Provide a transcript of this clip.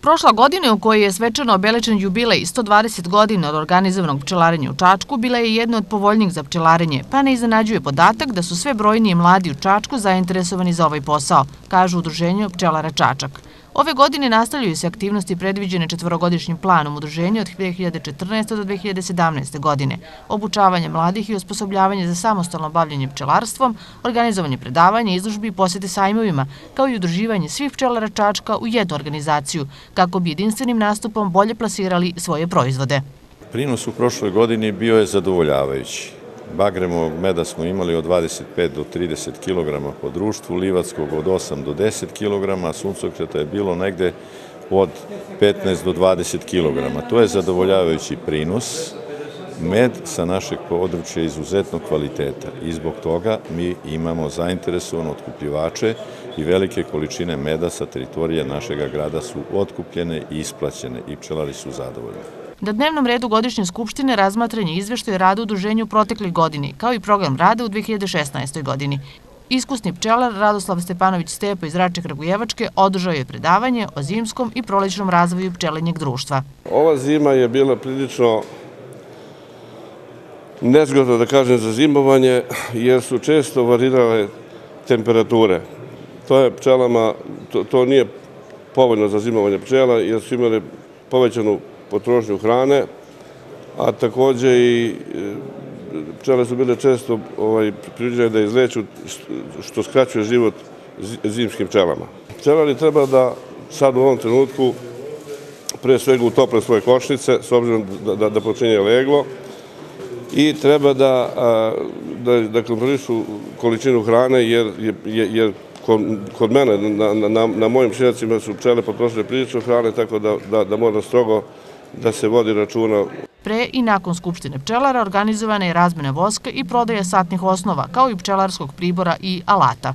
Prošla godina u kojoj je svečano obeležen jubilej 120 godina od organizovanog pčelarenja u Čačku bila je jedna od povoljnijih za pčelarenje, pa ne iznenađuje podatak da su sve brojniji mladi u Čačku zainteresovani za ovaj posao, kažu Udruženju pčelara Čačak. Ove godine nastavljaju se aktivnosti predviđene četvorogodišnjim planom udruženja od 2014. do 2017. godine, obučavanje mladih i osposobljavanje za samostalno bavljanje pčelarstvom, organizovanje predavanja, izložbi i posete sajmovima, kao i udruživanje svih pčelara Čačka u jednu organizaciju, kako bi jedinstvenim nastupom bolje plasirali svoje proizvode. Prinos u prošloj godini bio je zadovoljavajući. Bagremovog meda smo imali od 25 do 30 kg po društvu, livatskog od 8 do 10 kg, a suncokreta je bilo negde od 15 do 20 kg. To je zadovoljavajući prinos. Med sa našeg područja je izuzetno kvaliteta i zbog toga mi imamo zainteresovano otkupljivače i velike količine meda sa teritorije našega grada su otkupljene i isplaćene i pčelari su zadovoljni. Na dnevnom redu godišnje skupštine razmatranje izveštaja rada udruženju proteklih godini, kao i program rada u 2016. godini. Iskusni pčelar Radoslav Stepanović Stepo iz Rače Kragujevačke održao je predavanje o zimskom i prolećnom razvoju pčelenjeg društva. Ova zima je bila prilično nezgodno da kažem za zimovanje, jer su često varirale temperature. To je pčelama, to, to nije povoljno za zimovanje pčela, jer su imali povećanu potrošnju hrane, a takođe i e, pčele su bile često ovaj, priđene da izleću, što skraćuje život zimskim pčelama. Pčelari treba da sad u ovom trenutku pre svega utople svoje košnice, s obzirom da, da, da počinje leglo, i treba da, da, da kontrolišu količinu hrane, jer, jer, jer kod, kod mene, na, na, na mojim šinacima su pčele potrošile prilično hrane, tako da, da, da mora strogo da se vodi računa. Pre i nakon Skupštine pčelara organizovana je razmena voska i prodaja satnih osnova, kao i pčelarskog pribora i alata.